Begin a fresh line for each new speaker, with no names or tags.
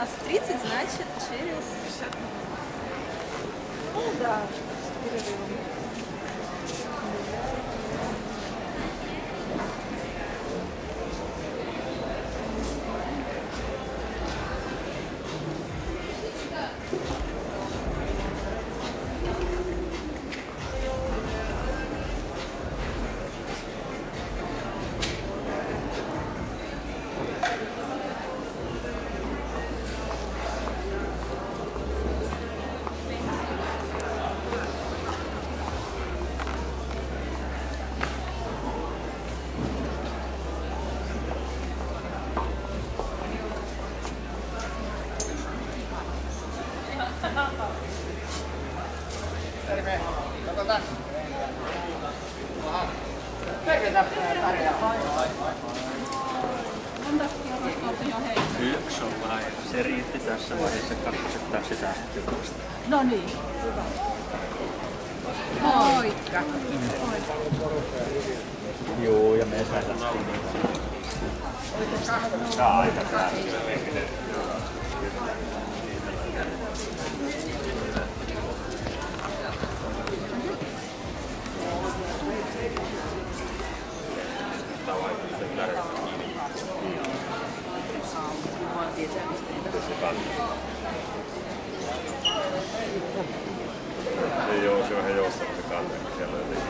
15.30, значит, через... 50 минут. Ну да.
Terve. Katsotaan. Aha. Terve tässä
Yksi on vähän, se riitti tässä vaiheessa, katsotaan sitä sitten vasta.
No niin.
Moikka.
Joo, ja me säädettiin Tää aika tää.
Ei oo, se on ihan jossain se kanne, siellä.